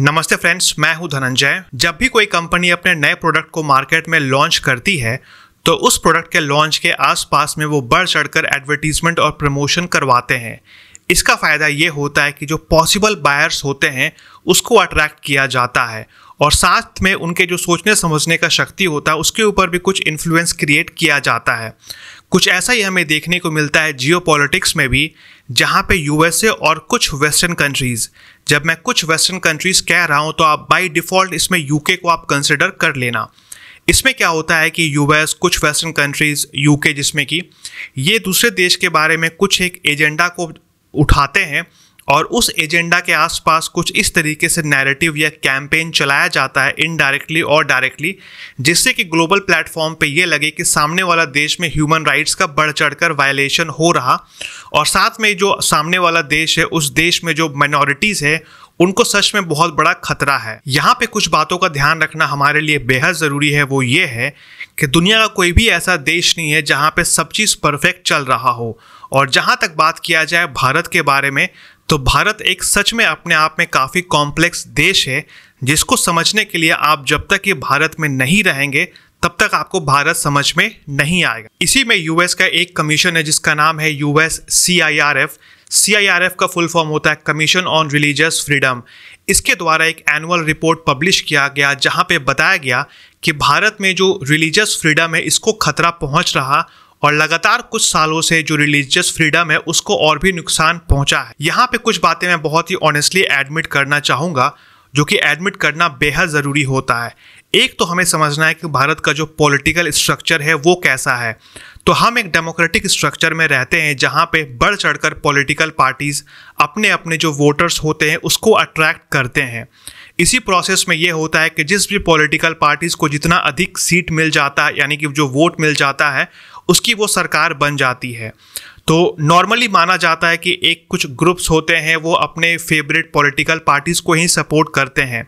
नमस्ते फ्रेंड्स, मैं हूँ धनंजय। जब भी कोई कंपनी अपने नए प्रोडक्ट को मार्केट में लॉन्च करती है तो उस प्रोडक्ट के लॉन्च के आसपास में वो बढ़ चढ़कर एडवर्टीजमेंट और प्रमोशन करवाते हैं। इसका फ़ायदा ये होता है कि जो पॉसिबल बायर्स होते हैं, उसको अट्रैक्ट किया जाता है और साथ में उनके जो सोचने समझने का शक्ति होता है, उसके ऊपर भी कुछ इन्फ्लुएंस क्रिएट किया जाता है। कुछ ऐसा ही हमें देखने को मिलता है जियो में भी, जहाँ पे यूएसए और कुछ वेस्टर्न कंट्रीज़ जब मैं कुछ वेस्टर्न कंट्रीज़ कह रहा हूँ तो आप बाई डिफ़ॉल्ट इसमें यूके को आप कंसिडर कर लेना। इसमें क्या होता है कि यूएस कुछ वेस्टर्न कंट्रीज़ यूके जिसमें कि, ये दूसरे देश के बारे में कुछ एक एजेंडा को उठाते हैं और उस एजेंडा के आसपास कुछ इस तरीके से नैरेटिव या कैंपेन चलाया जाता है इनडायरेक्टली और डायरेक्टली जिससे कि ग्लोबल प्लेटफॉर्म पे ये लगे कि सामने वाला देश में ह्यूमन राइट्स का बढ़ चढ़कर वायलेशन हो रहा और साथ में जो सामने वाला देश है, उस देश में जो माइनॉरिटीज़ है, उनको सच में बहुत बड़ा खतरा है। यहाँ पे कुछ बातों का ध्यान रखना हमारे लिए बेहद ज़रूरी है, वो ये है कि दुनिया का कोई भी ऐसा देश नहीं है जहाँ पे सब चीज़ परफेक्ट चल रहा हो। और जहाँ तक बात किया जाए भारत के बारे में तो भारत एक सच में अपने आप में काफ़ी कॉम्प्लेक्स देश है, जिसको समझने के लिए आप जब तक ये भारत में नहीं रहेंगे, तब तक आपको भारत समझ में नहीं आएगा। इसी में यूएस का एक कमीशन है, जिसका नाम है US C I R F C I R F का फुल फॉर्म होता है कमीशन ऑन रिलीजियस फ्रीडम इसके द्वारा एक एनुअल रिपोर्ट पब्लिश किया गया, जहाँ पे बताया गया कि भारत में जो रिलीजियस फ्रीडम है, इसको खतरा पहुँच रहा और लगातार कुछ सालों से जो रिलीजियस फ्रीडम है, उसको और भी नुकसान पहुँचा है। यहाँ पे कुछ बातें मैं बहुत ही ऑनेस्टली एडमिट करना चाहूँगा, जो कि एडमिट करना बेहद ज़रूरी होता है। एक तो हमें समझना है कि भारत का जो पॉलिटिकल स्ट्रक्चर है, वो कैसा है। तो हम एक डेमोक्रेटिक स्ट्रक्चर में रहते हैं, जहाँ पे बढ़ चढ़कर पॉलिटिकल पार्टीज़ अपने अपने जो वोटर्स होते हैं, उसको अट्रैक्ट करते हैं। इसी प्रोसेस में ये होता है कि जिस भी पॉलिटिकल पार्टीज़ को जितना अधिक सीट मिल जाता है, यानी कि जो वोट मिल जाता है उसकी वो सरकार बन जाती है। तो नॉर्मली माना जाता है कि एक कुछ ग्रुप्स होते हैं, वो अपने फेवरेट पॉलिटिकल पार्टीज़ को ही सपोर्ट करते हैं।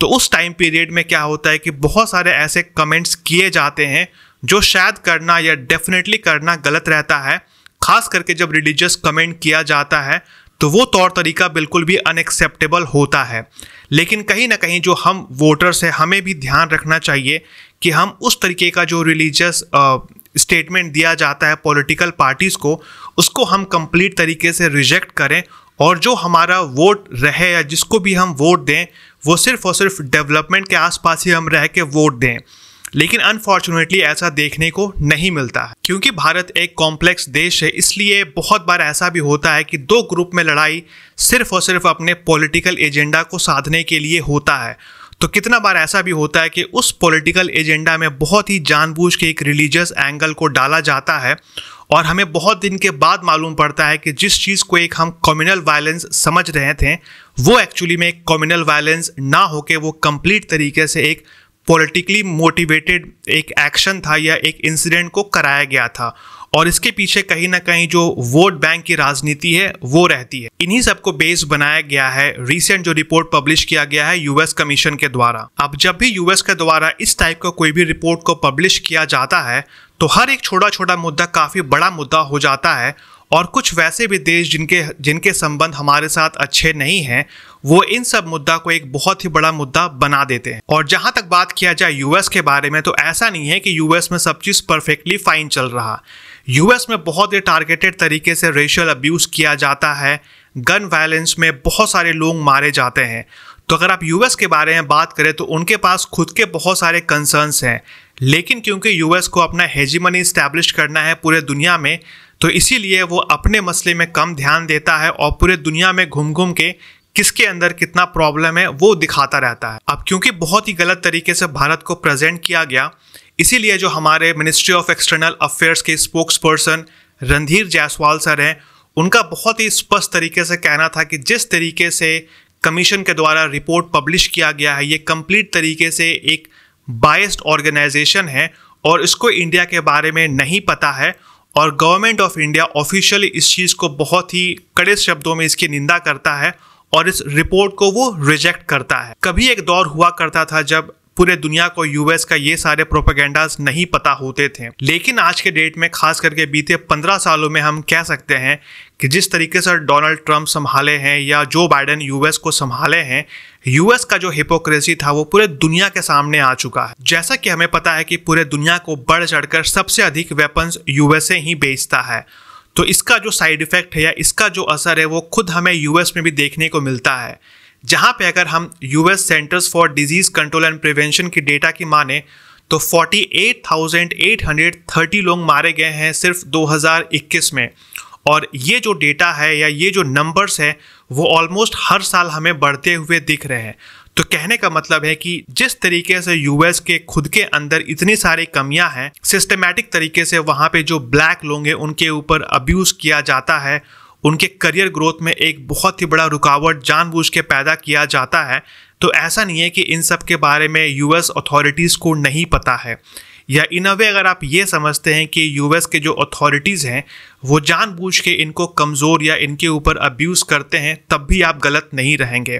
तो उस टाइम पीरियड में क्या होता है कि बहुत सारे ऐसे कमेंट्स किए जाते हैं, जो शायद करना या डेफिनेटली करना गलत रहता है। खास करके जब रिलीजियस कमेंट किया जाता है तो वो तौर तरीका बिल्कुल भी अनएक्सेप्टेबल होता है। लेकिन कहीं ना कहीं जो हम वोटर्स हैं, हमें भी ध्यान रखना चाहिए कि हम उस तरीके का जो रिलीजियस स्टेटमेंट दिया जाता है पॉलिटिकल पार्टीज़ को, उसको हम कंप्लीट तरीके से रिजेक्ट करें और जो हमारा वोट रहे या जिसको भी हम वोट दें, वो सिर्फ़ और सिर्फ़ डेवलपमेंट के आसपास ही हम रह के वोट दें। लेकिन अनफॉर्चुनेटली ऐसा देखने को नहीं मिलता है। क्योंकि भारत एक कॉम्प्लेक्स देश है, इसलिए बहुत बार ऐसा भी होता है कि दो ग्रुप में लड़ाई सिर्फ़ और सिर्फ़ अपने पॉलिटिकल एजेंडा को साधने के लिए होता है। तो कितना बार ऐसा भी होता है कि उस पॉलिटिकल एजेंडा में बहुत ही जानबूझ के एक रिलीजियस एंगल को डाला जाता है और हमें बहुत दिन के बाद मालूम पड़ता है कि जिस चीज़ को एक हम कम्युनल वायलेंस समझ रहे थे, वो एक्चुअली में एक कम्युनल वायलेंस ना होके वो कंप्लीट तरीके से एक पॉलिटिकली मोटिवेटेड एक एक्शन था या एक इंसिडेंट को कराया गया था। और इसके पीछे कहीं ना कहीं जो वोट बैंक की राजनीति है, वो रहती है। इन्हीं सबको बेस बनाया गया है रिसेंट जो रिपोर्ट पब्लिश किया गया है यूएस कमीशन के द्वारा। अब जब भी यूएस के द्वारा इस टाइप का को कोई भी रिपोर्ट को पब्लिश किया जाता है तो हर एक छोटा छोटा मुद्दा काफ़ी बड़ा मुद्दा हो जाता है और कुछ वैसे भी देश जिनके जिनके संबंध हमारे साथ अच्छे नहीं हैं, वो इन सब मुद्दा को एक बहुत ही बड़ा मुद्दा बना देते हैं। और जहाँ तक बात किया जाए यूएस के बारे में तो ऐसा नहीं है कि यूएस में सब चीज़ परफेक्टली फाइन चल रहा। यूएस में बहुत ही टारगेटेड तरीके से रेशियल अब्यूज़ किया जाता है। गन वायलेंस में बहुत सारे लोग मारे जाते हैं। तो अगर आप यूएस के बारे में बात करें तो उनके पास खुद के बहुत सारे कंसर्न्स हैं। लेकिन क्योंकि यूएस को अपना हेजीमनी इस्टेब्लिश करना है पूरे दुनिया में तो इसीलिए वो अपने मसले में कम ध्यान देता है और पूरे दुनिया में घूम घूम के किसके अंदर कितना प्रॉब्लम है, वो दिखाता रहता है। अब क्योंकि बहुत ही गलत तरीके से भारत को प्रेजेंट किया गया, इसीलिए जो हमारे मिनिस्ट्री ऑफ़ एक्सटर्नल अफेयर्स के spokesperson Randhir Jaiswal sir हैं, उनका बहुत ही स्पष्ट तरीके से कहना था कि जिस तरीके से कमीशन के द्वारा रिपोर्ट पब्लिश किया गया है, ये कंप्लीट तरीके से एक बायस्ड ऑर्गेनाइजेशन है और इसको इंडिया के बारे में नहीं पता है और गवर्नमेंट ऑफ़ इंडिया ऑफिशियली इस चीज़ को बहुत ही कड़े शब्दों में इसकी निंदा करता है और इस रिपोर्ट को वो रिजेक्ट करता है। कभी एक दौर हुआ करता था जब पूरे दुनिया को यूएस का ये सारे प्रोपेगेंडाज नहीं पता होते थे। लेकिन आज के डेट में, खास करके बीते पंद्रह सालों में हम कह सकते हैं कि जिस तरीके से डोनाल्ड ट्रंप संभाले हैं या जो बाइडन यूएस को संभाले हैं यूएस का जो हिपोक्रेसी था वो पूरे दुनिया के सामने आ चुका है। जैसा कि हमें पता है कि पूरे दुनिया को बढ़ चढ़कर सबसे अधिक वेपन्स यूएसए ही बेचता है। तो इसका जो साइड इफ़ेक्ट है या इसका जो असर है वो खुद हमें यूएस में भी देखने को मिलता है। जहाँ पे अगर हम US centers for disease control and prevention की डेटा की माने तो 48,830 लोग मारे गए हैं सिर्फ़ 2021 में। और ये जो डेटा है या ये जो नंबर्स है वो ऑलमोस्ट हर साल हमें बढ़ते हुए दिख रहे हैं। तो कहने का मतलब है कि जिस तरीके से यूएस के खुद के अंदर इतनी सारी कमियाँ हैं सिस्टमेटिक तरीके से वहाँ पे जो ब्लैक लोग हैं उनके ऊपर अब्यूज़ किया जाता है उनके करियर ग्रोथ में एक बहुत ही बड़ा रुकावट जानबूझ के पैदा किया जाता है तो ऐसा नहीं है कि इन सब के बारे में यूएस अथॉरिटीज़ को नहीं पता है। या इन अवे अगर आप ये समझते हैं कि यूएस के जो अथॉरिटीज़ हैं, वो जानबूझ के इनको कमज़ोर या इनके ऊपर अब्यूज़ करते हैं, तब भी आप गलत नहीं रहेंगे।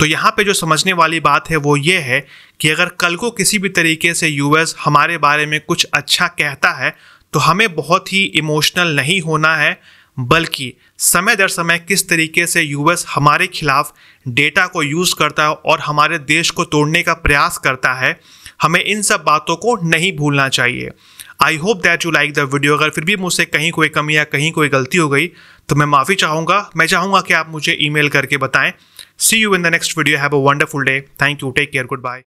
तो यहाँ पे जो समझने वाली बात है, वो ये है कि अगर कल को किसी भी तरीके से यूएस हमारे बारे में कुछ अच्छा कहता है तो हमें बहुत ही इमोशनल नहीं होना है बल्कि समय दर समय किस तरीके से यूएस हमारे खिलाफ डेटा को यूज़ करता है और हमारे देश को तोड़ने का प्रयास करता है, हमें इन सब बातों को नहीं भूलना चाहिए। I hope that you like the video अगर फिर भी मुझसे कहीं कोई कमी या कहीं कोई गलती हो गई तो मैं माफ़ी चाहूँगा। मैं चाहूँगा कि आप मुझे ईमेल करके बताएँ। See you in the next video have a wonderful day thank you take care goodbye